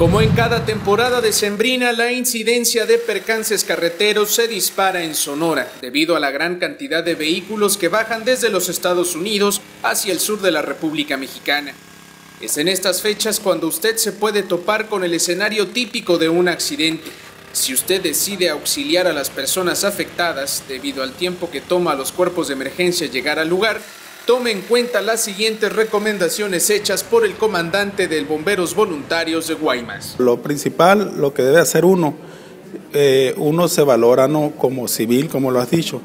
Como en cada temporada de Sembrina, la incidencia de percances carreteros se dispara en Sonora debido a la gran cantidad de vehículos que bajan desde los Estados Unidos hacia el sur de la República Mexicana. Es en estas fechas cuando usted se puede topar con el escenario típico de un accidente. Si usted decide auxiliar a las personas afectadas debido al tiempo que toma a los cuerpos de emergencia llegar al lugar, tome en cuenta las siguientes recomendaciones hechas por el comandante del Bomberos Voluntarios de Guaymas. Lo principal, lo que debe hacer uno, eh, uno se valora ¿no? como civil, como lo has dicho,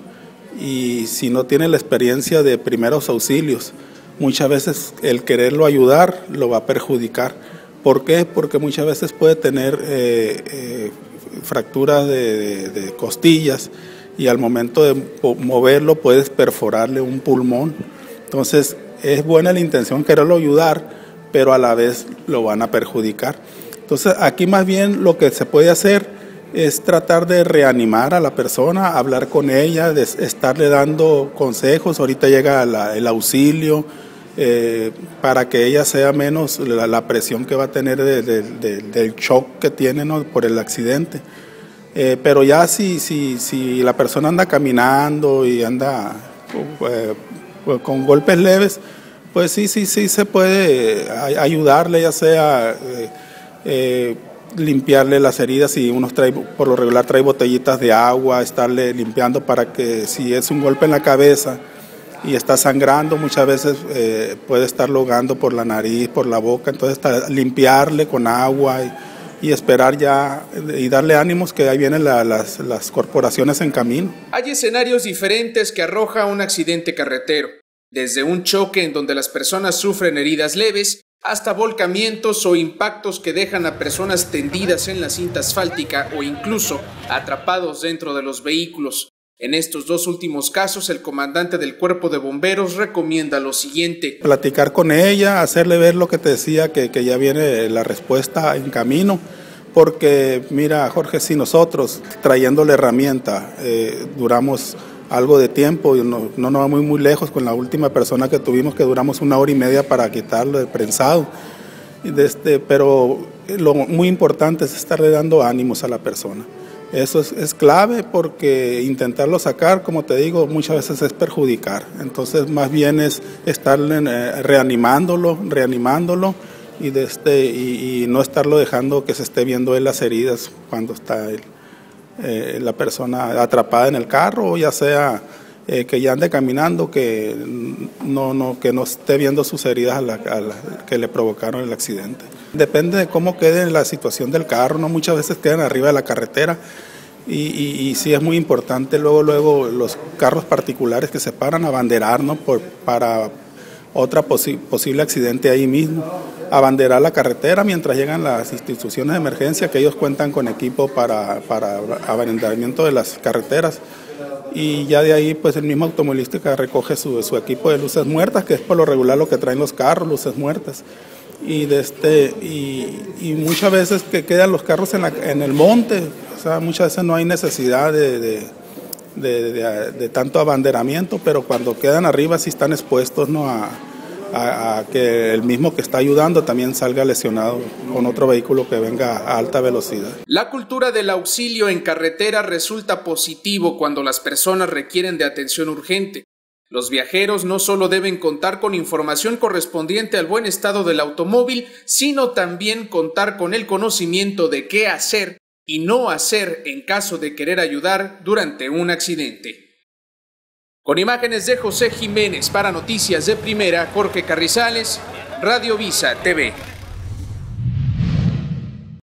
y si no tiene la experiencia de primeros auxilios, muchas veces el quererlo ayudar lo va a perjudicar. ¿Por qué? Porque muchas veces puede tener eh, eh, fracturas de costillas y al momento de moverlo puedes perforarle un pulmón entonces, es buena la intención quererlo ayudar, pero a la vez lo van a perjudicar. Entonces, aquí más bien lo que se puede hacer es tratar de reanimar a la persona, hablar con ella, de estarle dando consejos. Ahorita llega el auxilio eh, para que ella sea menos la, presión que va a tener del shock que tiene por el accidente. Eh, pero ya si, si, si la persona anda caminando y anda eh, con golpes leves, pues sí, sí, sí se puede ayudarle, ya sea eh, eh, limpiarle las heridas, si uno trae, por lo regular trae botellitas de agua, estarle limpiando para que si es un golpe en la cabeza y está sangrando, muchas veces eh, puede estar logando por la nariz, por la boca, entonces limpiarle con agua y, esperar ya y darle ánimos que ahí vienen las, las corporaciones en camino. Hay escenarios diferentes que arroja un accidente carretero desde un choque en donde las personas sufren heridas leves hasta volcamientos o impactos que dejan a personas tendidas en la cinta asfáltica o incluso atrapados dentro de los vehículos. En estos dos últimos casos, el comandante del cuerpo de bomberos recomienda lo siguiente. Platicar con ella, hacerle ver lo que te decía, que, ya viene la respuesta en camino, porque mira, Jorge, si nosotros trayéndole herramienta eh, duramos algo de tiempo, no, no nos va muy muy lejos con la última persona que tuvimos que duramos una hora y media para quitarlo de prensado. Este, pero lo muy importante es estarle dando ánimos a la persona. Eso es, es, clave porque intentarlo sacar, como te digo, muchas veces es perjudicar. Entonces, más bien es estar eh, reanimándolo, reanimándolo este, y, y, no estarlo dejando que se esté viendo en las heridas cuando está él. Eh, la persona atrapada en el carro, ya sea eh, que ya ande caminando, que no, no, que no esté viendo sus heridas a la, que le provocaron el accidente. Depende de cómo quede la situación del carro, no muchas veces quedan arriba de la carretera. Y, sí es muy importante luego luego los carros particulares que se paran a banderar Por, para otra posible accidente ahí mismo abanderar la carretera mientras llegan las instituciones de emergencia, que ellos cuentan con equipo para, para abanderamiento de las carreteras. Y ya de ahí, pues el mismo automovilística recoge su, su equipo de luces muertas, que es por lo regular lo que traen los carros, luces muertas. Y, de este, y, muchas veces que quedan los carros en, la, en el monte, o sea, muchas veces no hay necesidad de, de de, tanto abanderamiento, pero cuando quedan arriba sí están expuestos ¿no? A, que el mismo que está ayudando también salga lesionado con otro vehículo que venga a alta velocidad. La cultura del auxilio en carretera resulta positivo cuando las personas requieren de atención urgente. Los viajeros no solo deben contar con información correspondiente al buen estado del automóvil, sino también contar con el conocimiento de qué hacer y no hacer en caso de querer ayudar durante un accidente. Con imágenes de José Jiménez para Noticias de Primera, Jorge Carrizales, Radio Visa TV.